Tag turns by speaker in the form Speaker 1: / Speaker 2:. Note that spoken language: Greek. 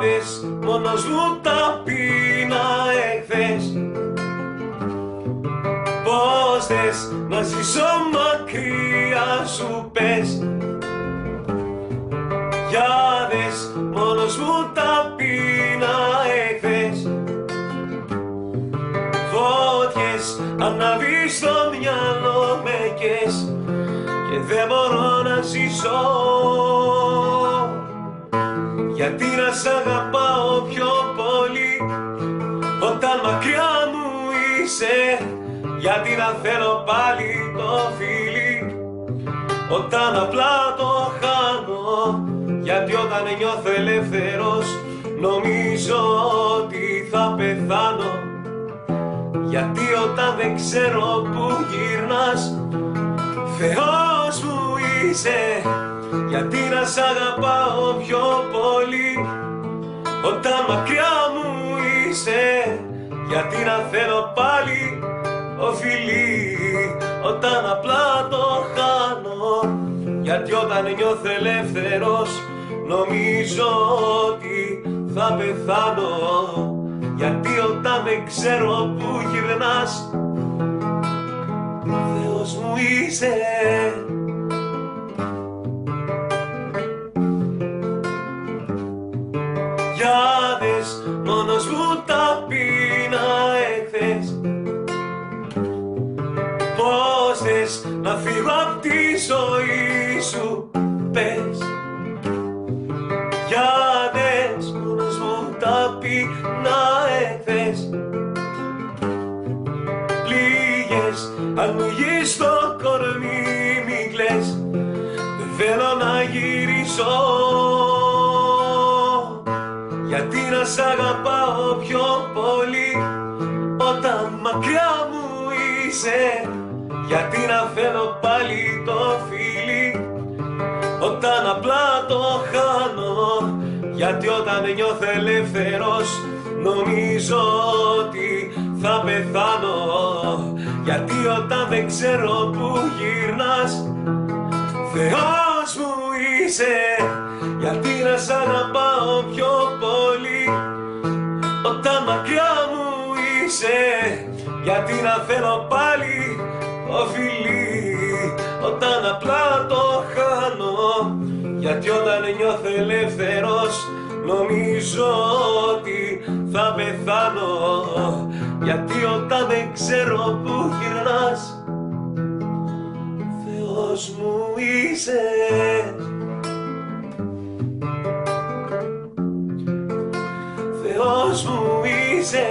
Speaker 1: δες μόνος μου ταπείνα εχθές. Πώς δες να ζήσω μακριά σου πες. Για δες μόνος μου ταπείνα εχθές. Φώτιες ανάβει στο μυαλό με κες. Και δεν μπορώ να ζήσω γιατί να σ' αγαπάω πιο πολύ. Όταν μακριά μου είσαι Γιατί να θέλω πάλι το φίλι. Όταν απλά το χάνω Γιατί όταν νιώθω ελεύθερος Νομίζω ότι θα πεθάνω. Γιατί όταν δεν ξέρω που γυρνάς Θεός μου είσαι γιατί να σ' αγαπάω πιο πολύ. Όταν μακριά μου είσαι Γιατί να θέλω πάλι οφειλή. Όταν απλά το χάνω Γιατί όταν νιώθω ελεύθερος Νομίζω ότι θα πεθάνω. Γιατί όταν δεν ξέρω που γυρνάς Θεός μου είσαι Για δες μόνος μου ταπείνα εχθές Πώς θες να φύγω απ' τη ζωή σου πες. Για δες μόνος μου ταπείνα εχθές Πλήγες αν μου γεις το κορμί μη κλαις. Δεν θέλω να γυρίσω σ' αγαπάω πιο πολύ Όταν μακριά μου είσαι. Γιατί να θέλω πάλι το φίλι Όταν απλά το χάνω; Γιατί όταν νιώθω ελεύθερος Νομίζω ότι θα πεθάνω. Γιατί όταν δεν ξέρω που γυρνάς Θεός μου είσαι. Γιατί να σ' αγαπάω πιο είσαι Γιατί να θέλω πάλι οφειλή Όταν απλά το χάνω Γιατί όταν νιώθω ελεύθερος Νομίζω ότι θα πεθάνω. Γιατί όταν δεν ξέρω που γυρνάς Θεός μου είσαι. Θεός μου είσαι